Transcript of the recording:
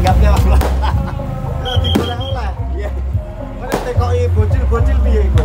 tanggapnya Mas. Lah digoreng oleh. Iya. Mana tekoki bocil-bocil piye iku?